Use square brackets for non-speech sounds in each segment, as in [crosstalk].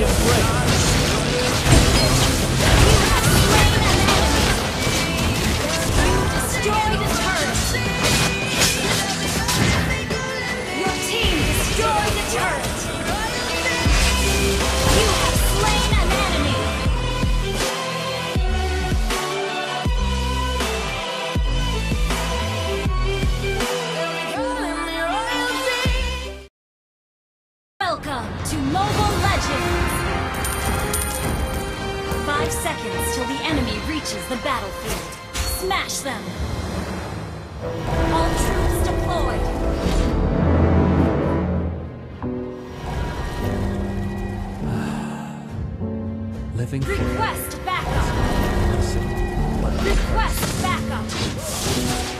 Stadium break. battlefield. Smash them! All troops deployed! [sighs] Living Request backup! Request backup!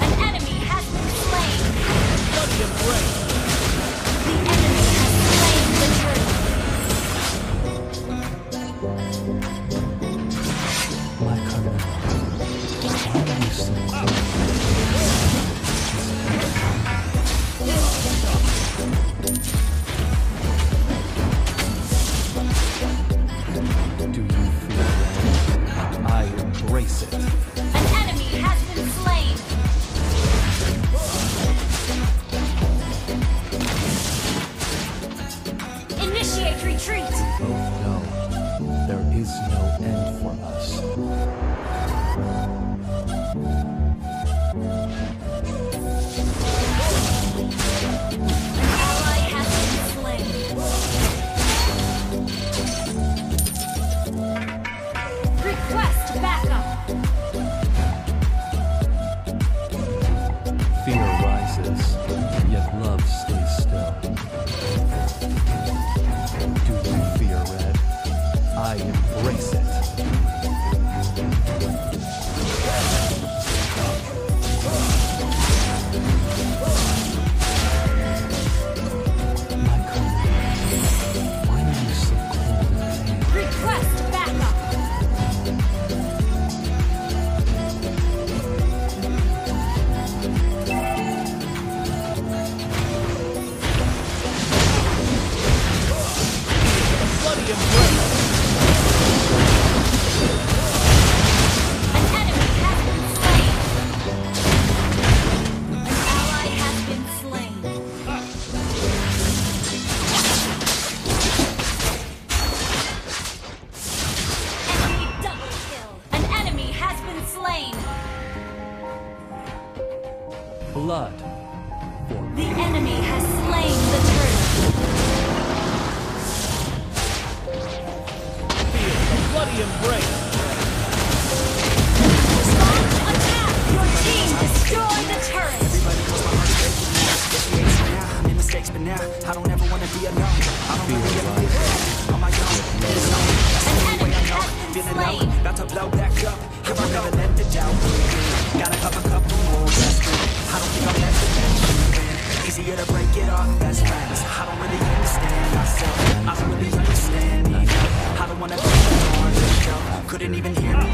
An enemy has been slain. Shut your brain. I embrace blood. For the enemy has slain the turtle. Feel the bloody embrace. Launch attack! Your team the turret. Everybody my I'm mistakes, but now I don't ever want to be alone. I don't Feel wanna be alone. Couldn't even hear me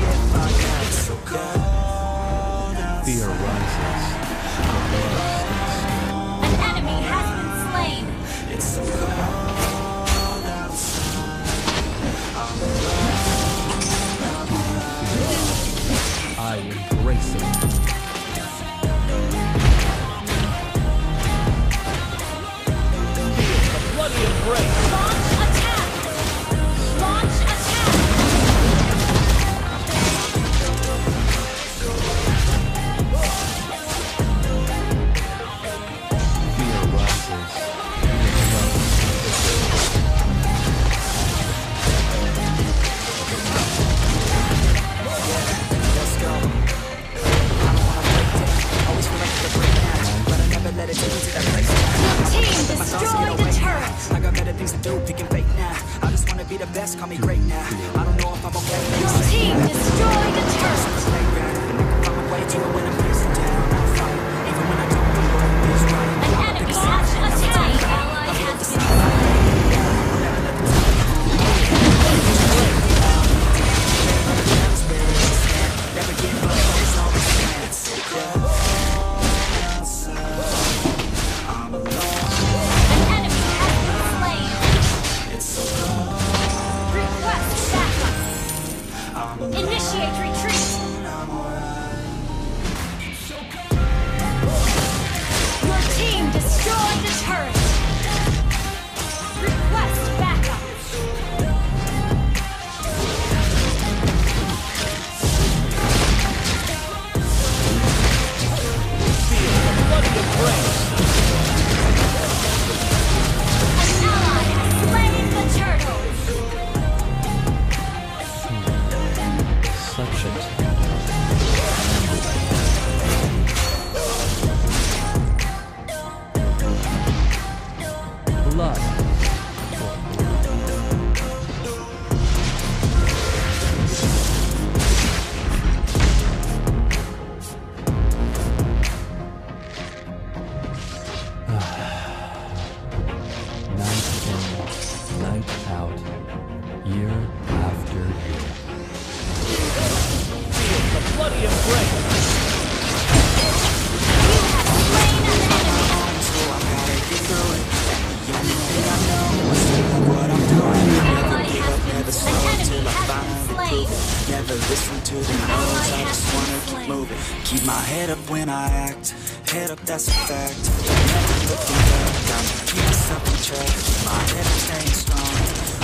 Keep my head up when I act. Head up, that's a fact. Never looking back. Gotta keep myself in check. Keep my head up, staying strong.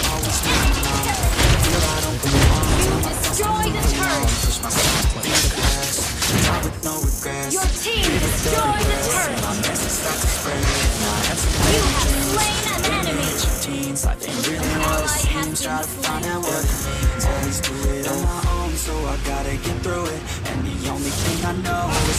Always moving on. Feel I don't belong. Tell myself Destroy the turret. Push myself to be the best. Die with no regrets. Your team destroyed the turret. My message start to spread. Now I have some You have slain an enemy. Teens, life ain't really what it seems. Try to find out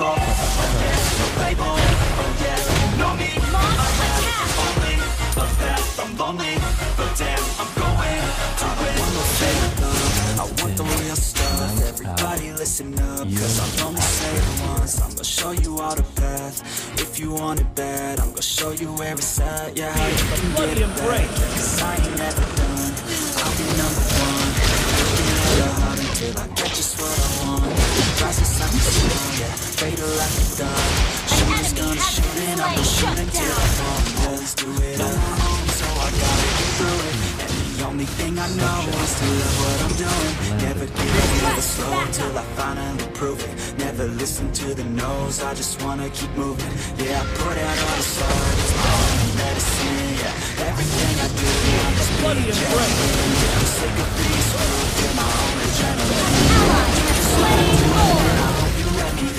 yeah, I'm oh yeah, oh yeah, going want the real stuff, everybody listen up, cause I've only once, I'm gonna show you all the path, if you want it bad, I'm gonna show you where it's at, yeah, Bloody cause I ain't done, I'll be number one, looking at heart until I get just what I want, the sun, fatal like a gun, shooters gonna shoot and I'm gonna shoot Shut until down. I fall, let's do it. Own, so I gotta get through it, and the only thing I know is to love what I'm doing, never give up, never slow till I finally prove it, never listen to the no's, I just wanna keep moving, yeah, I put out all the art, it's my only medicine, yeah, everything I do, I'm just Bloody being embrace. genuine, yeah, I'm sick of being screwed, feel my own adrenaline,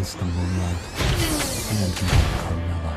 is the moonlight, and my Carmilla.